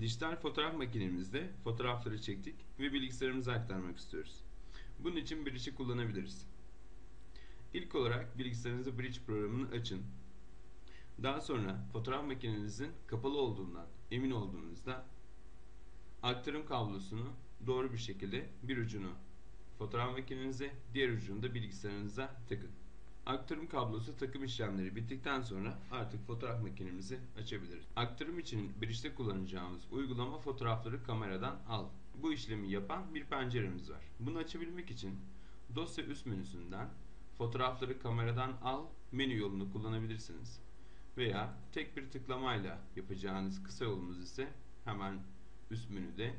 Dijital fotoğraf makinemizde fotoğrafları çektik ve bilgisayarımıza aktarmak istiyoruz. Bunun için Bridge'i kullanabiliriz. İlk olarak bilgisayarınızda Bridge programını açın. Daha sonra fotoğraf makinenizin kapalı olduğundan emin olduğunuzda aktarım kablosunu doğru bir şekilde bir ucunu fotoğraf makinenize, diğer ucunu da bilgisayarınıza takın. Aktarım kablosu takım işlemleri bittikten sonra artık fotoğraf makinemizi açabiliriz. Aktarım için Bridge'de kullanacağımız uygulama fotoğrafları kameradan al. Bu işlemi yapan bir penceremiz var. Bunu açabilmek için dosya üst menüsünden fotoğrafları kameradan al menü yolunu kullanabilirsiniz. Veya tek bir tıklamayla yapacağınız kısa yolumuz ise hemen üst menüde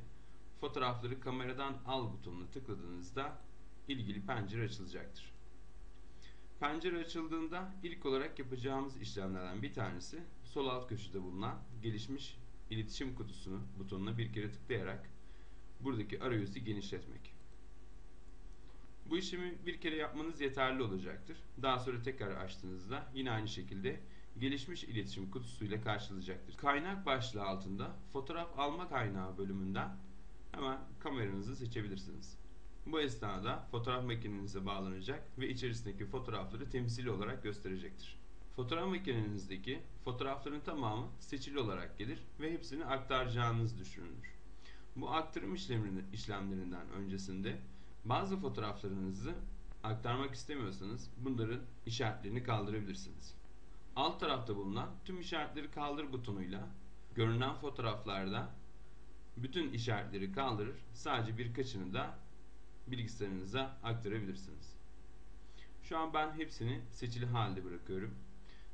fotoğrafları kameradan al butonuna tıkladığınızda ilgili pencere açılacaktır. Pencere açıldığında ilk olarak yapacağımız işlemlerden bir tanesi sol alt köşede bulunan gelişmiş iletişim kutusunu butonuna bir kere tıklayarak buradaki arayüzü genişletmek. Bu işlemi bir kere yapmanız yeterli olacaktır. Daha sonra tekrar açtığınızda yine aynı şekilde gelişmiş iletişim kutusuyla karşılayacaktır. Kaynak başlığı altında fotoğraf alma kaynağı bölümünden hemen kameranızı seçebilirsiniz. Bu esnada fotoğraf makinenize bağlanacak ve içerisindeki fotoğrafları temsili olarak gösterecektir. Fotoğraf makinenizdeki fotoğrafların tamamı seçili olarak gelir ve hepsini aktaracağınız düşünülür. Bu aktarım işlemlerinden öncesinde bazı fotoğraflarınızı aktarmak istemiyorsanız bunların işaretlerini kaldırabilirsiniz. Alt tarafta bulunan tüm işaretleri kaldır butonuyla görünen fotoğraflarda bütün işaretleri kaldırır. Sadece birkaçını da bilgisayarınıza aktarabilirsiniz. Şu an ben hepsini seçili halde bırakıyorum.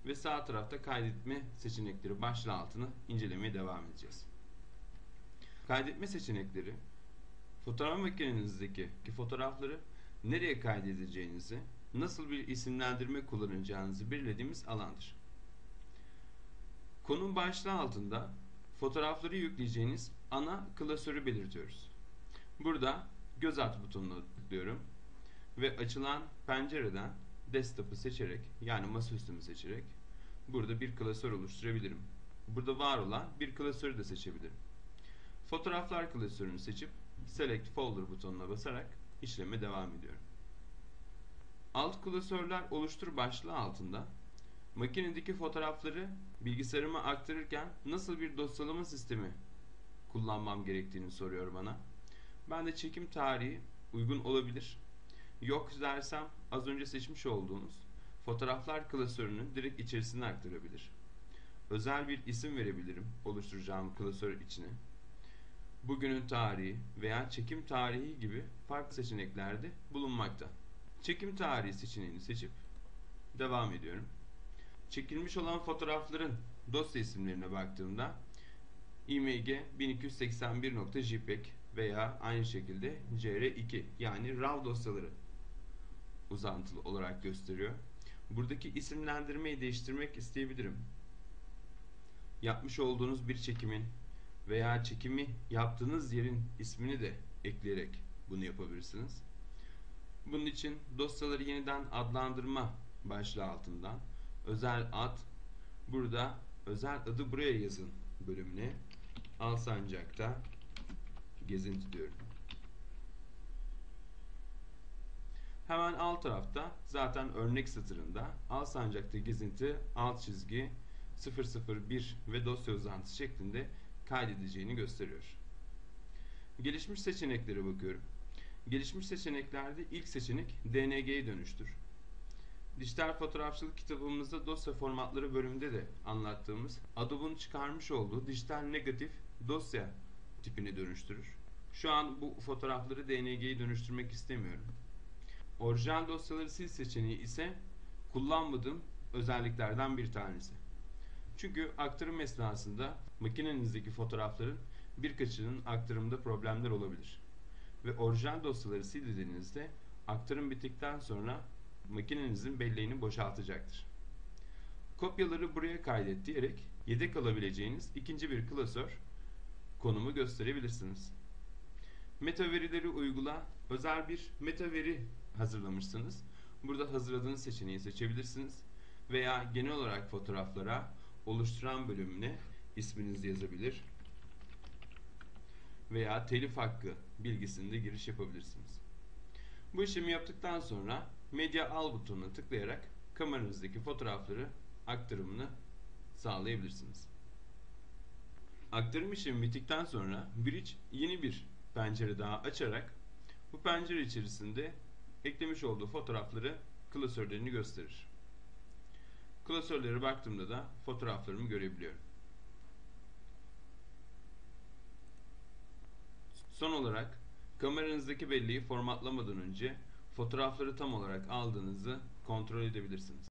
Ve sağ tarafta kaydetme seçenekleri başlığı altını incelemeye devam edeceğiz. Kaydetme seçenekleri fotoğraf makinenizdeki fotoğrafları nereye kaydedeceğinizi, nasıl bir isimlendirme kullanacağınızı belirlediğimiz alandır. Konum başlığı altında fotoğrafları yükleyeceğiniz ana klasörü belirtiyoruz. Burada göz at butonuna tıklıyorum ve açılan pencereden desktop'ı seçerek yani masaüstümü seçerek burada bir klasör oluşturabilirim. Burada var olan bir klasörü de seçebilirim. Fotoğraflar klasörünü seçip Select Folder butonuna basarak işleme devam ediyorum. Alt klasörler oluştur başlığı altında makinedeki fotoğrafları bilgisayarıma aktarırken nasıl bir dosyalama sistemi kullanmam gerektiğini soruyor bana. Ben de çekim tarihi uygun olabilir. Yok dersem az önce seçmiş olduğunuz fotoğraflar klasörünün direkt içerisine aktarabilir. Özel bir isim verebilirim oluşturacağım klasör içine. Bugünün tarihi veya çekim tarihi gibi farklı seçeneklerde bulunmakta. Çekim tarihi seçeneğini seçip devam ediyorum. Çekilmiş olan fotoğrafların dosya isimlerine baktığımda img 1281.jpeg veya aynı şekilde CR2 yani RAW dosyaları uzantılı olarak gösteriyor. Buradaki isimlendirmeyi değiştirmek isteyebilirim. Yapmış olduğunuz bir çekimin veya çekimi yaptığınız yerin ismini de ekleyerek bunu yapabilirsiniz. Bunun için dosyaları yeniden adlandırma başlığı altından özel ad burada özel adı buraya yazın bölümüne Alsancak'ta gezinti diyorum. Hemen alt tarafta zaten örnek satırında Alsancak'ta gezinti alt çizgi 001 ve dosya uzantısı şeklinde kaydedeceğini gösteriyor. Gelişmiş seçeneklere bakıyorum. Gelişmiş seçeneklerde ilk seçenek DNG'ye dönüştür. Dijital fotoğrafçılık kitabımızda dosya formatları bölümünde de anlattığımız Adobe'un çıkarmış olduğu dijital negatif dosya tipini dönüştürür. Şu an bu fotoğrafları DNG'ye dönüştürmek istemiyorum. Orijinal dosyaları sil seçeneği ise kullanmadığım özelliklerden bir tanesi. Çünkü aktarım esnasında makinenizdeki fotoğrafların birkaçının aktarımda problemler olabilir. Ve orijinal dosyaları sil dediğinizde aktarım bittikten sonra makinenizin belleğini boşaltacaktır. Kopyaları buraya kaydet diyerek yedek alabileceğiniz ikinci bir klasör konumu gösterebilirsiniz. Meta verileri uygula özel bir meta veri hazırlamışsınız. Burada hazırladığınız seçeneği seçebilirsiniz. Veya genel olarak fotoğraflara oluşturan bölümüne isminizi yazabilir. veya telif hakkı bilgisini de giriş yapabilirsiniz. Bu işlemi yaptıktan sonra medya al butonuna tıklayarak kameranızdaki fotoğrafları aktarımını sağlayabilirsiniz. Aktarım işlemi bittikten sonra Bridge yeni bir pencere daha açarak bu pencere içerisinde eklemiş olduğu fotoğrafları klasörlerini gösterir. Klasörlere baktığımda da fotoğraflarımı görebiliyorum. Son olarak kameranızdaki belleği formatlamadan önce fotoğrafları tam olarak aldığınızı kontrol edebilirsiniz.